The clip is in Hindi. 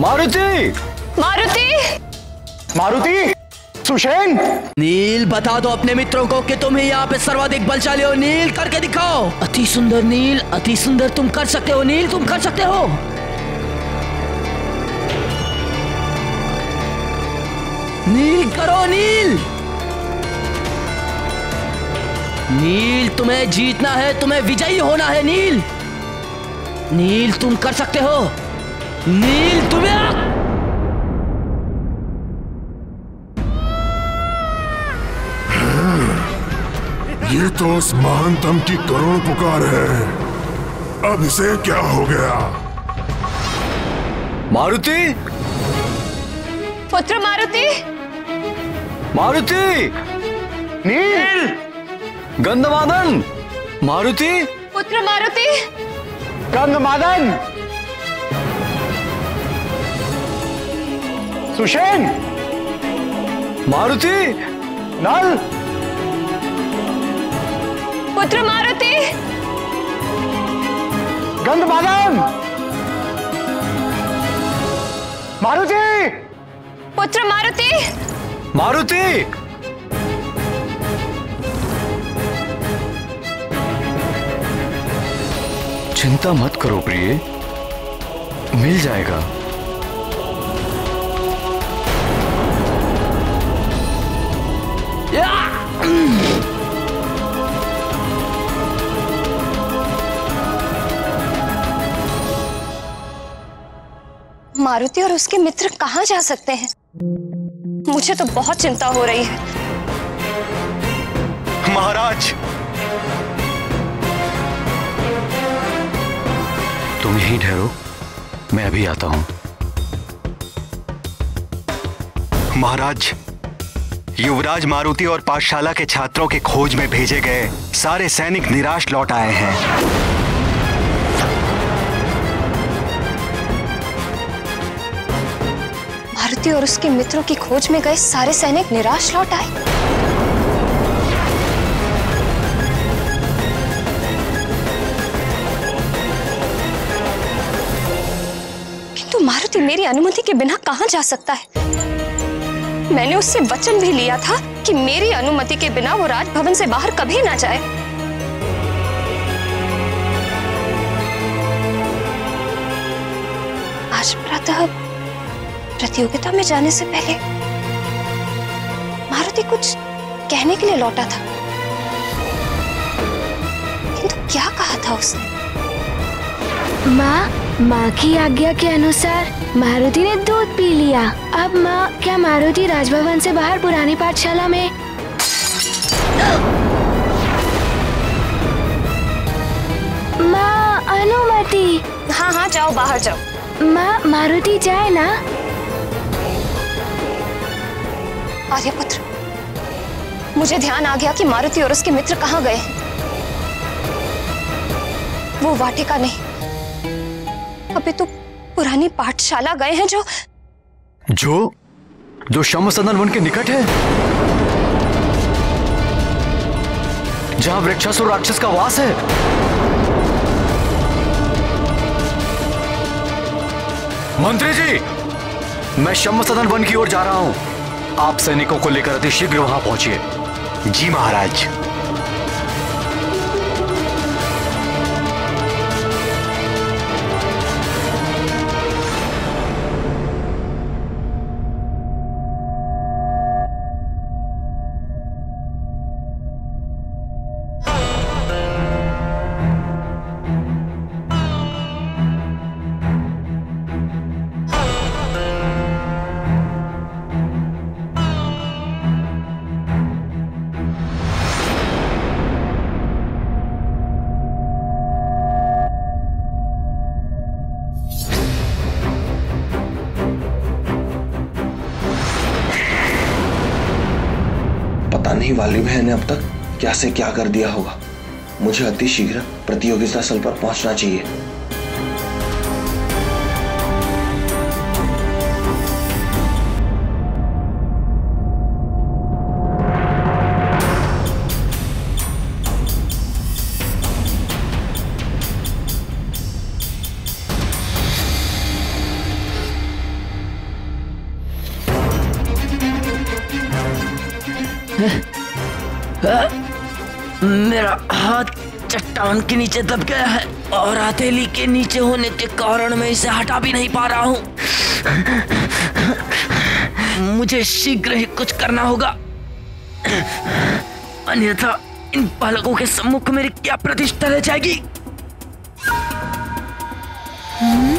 मारुति। मारुति? मारुति? सुशेन? नील बता दो अपने मित्रों को कि तुम ही यहाँ पे सर्वाधिक बलशाली हो। नील करके दिखाओ। अति सुंदर नील अति सुंदर। तुम कर सकते हो नील तुम कर सकते हो। नील करो नील। नील तुम्हें जीतना है तुम्हें विजयी होना है नील। नील तुम कर सकते हो। नील तुम्हें ये तो उस महानतम की करुण पुकार है। अब इसे क्या हो गया? मारुति? पुत्र मारुति? मारुति? नील! गंधमादन! मारुति? पुत्र मारुति? गंधमादन! सुशेन। मारुति? नल? पुत्र मारुति। गंधमादन मारुति? पुत्र मारुति। मारुति? चिंता मत करो प्रिय। मिल जाएगा। मारुति और उसके मित्र कहाँ जा सकते हैं? मुझे तो बहुत चिंता हो रही है। महाराज! तुम यहीं ठहरो। मैं अभी आता हूँ। महाराज! युवराज मारुति और पाठशाला के छात्रों के खोज में भेजे गए सारे सैनिक निराश लौट आए हैं। मारुति और उसके मित्रों की खोज में गए सारे सैनिक निराश लौट आए। किंतु मारुति, मेरी अनुमति के बिना कहाँ जा सकता है? मैंने उससे वचन भी लिया था कि मेरी अनुमति के बिना वो राजभवन से बाहर कभी ना जाए। आज प्रातः प्रतियोगिता में जाने से पहले मारुति कुछ कहने के लिए लौटा था। किंतु क्या कहा था उसने? माँ? माँ की आज्ञा के अनुसार मारुति ने दूध पी लिया। अब माँ क्या मारुति राजभवन से बाहर पुरानी पाठशाला में? माँ अनुमति। हाँ हाँ जाओ बाहर जाओ। माँ मारुति जाए ना? आर्यपुत्र मुझे ध्यान आ गया कि मारुति और उसके मित्र कहाँ गए वो वाटिका नहीं। अभी तो पुरानी पाठशाला गए हैं जो। जो? जो शम सदन वन के निकट है? जहाँ वृक्षासुर राक्षस का वास है? मंत्री जी! मैं शम सदन वन की ओर जा रहा हूँ। आप सैनिकों को लेकर अति शीघ्र वहाँ पहुंचिए। जी महाराज। नहीं वाली बहन ने अब तक। क्या से क्या कर दिया होगा? मुझे अति शीघ्र प्रतियोगिता स्थल पर पहुँचना चाहिए। मेरा हाथ चट्टान के नीचे दब गया है और हथेली के नीचे होने के कारण मैं इसे हटा भी नहीं पा रहा हूँ। मुझे शीघ्र ही कुछ करना होगा। अन्यथा इन बालकों के सम्मुख मेरी क्या प्रतिष्ठा रह जाएगी? हम्म,